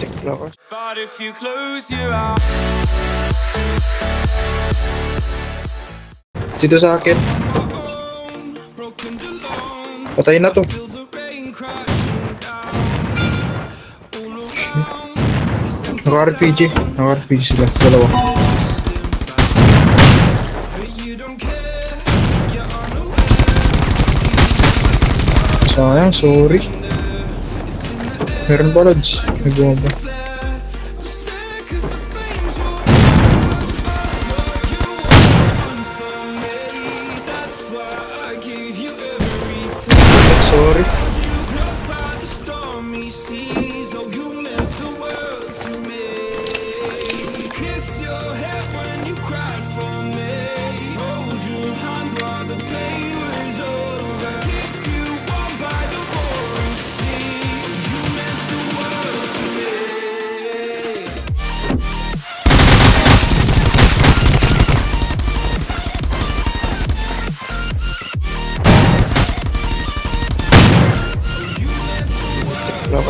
Tik Flowers. Dito sa akin. Patayin na to. Naka-RPG. Naka-RPG sila. Dalawa. Sayang, sorry. i don't know.